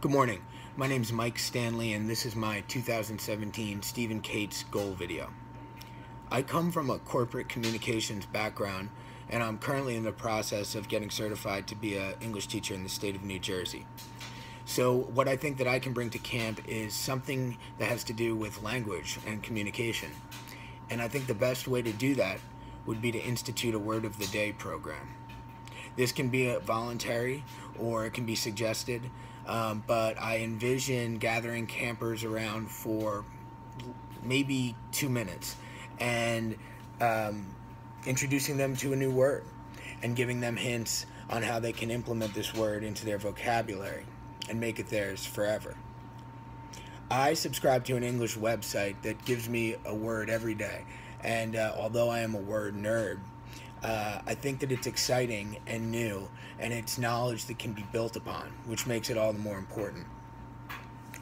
Good morning. My name is Mike Stanley, and this is my 2017 Stephen Cates goal video. I come from a corporate communications background, and I'm currently in the process of getting certified to be an English teacher in the state of New Jersey. So, what I think that I can bring to camp is something that has to do with language and communication. And I think the best way to do that would be to institute a Word of the Day program. This can be voluntary or it can be suggested, um, but I envision gathering campers around for maybe two minutes and um, introducing them to a new word and giving them hints on how they can implement this word into their vocabulary and make it theirs forever. I subscribe to an English website that gives me a word every day, and uh, although I am a word nerd, uh, I think that it's exciting and new, and it's knowledge that can be built upon, which makes it all the more important.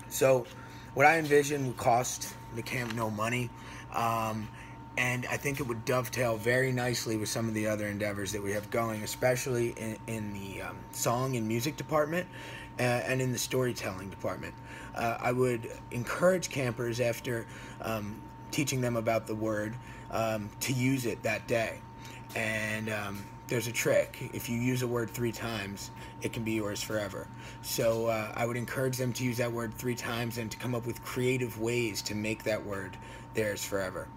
So, what I envision would cost the camp no money, um, and I think it would dovetail very nicely with some of the other endeavors that we have going, especially in, in the um, song and music department uh, and in the storytelling department. Uh, I would encourage campers after um, teaching them about the word um, to use it that day. And um, there's a trick. If you use a word three times, it can be yours forever. So uh, I would encourage them to use that word three times and to come up with creative ways to make that word theirs forever.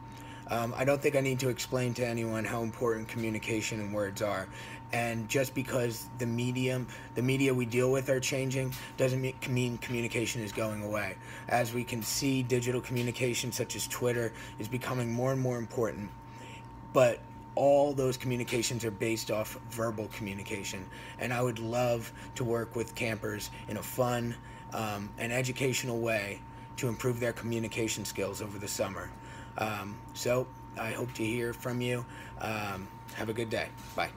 Um, I don't think I need to explain to anyone how important communication and words are. And just because the medium, the media we deal with are changing, doesn't mean communication is going away. As we can see, digital communication such as Twitter is becoming more and more important. But all those communications are based off verbal communication. And I would love to work with campers in a fun um, and educational way to improve their communication skills over the summer. Um, so I hope to hear from you. Um, have a good day. Bye.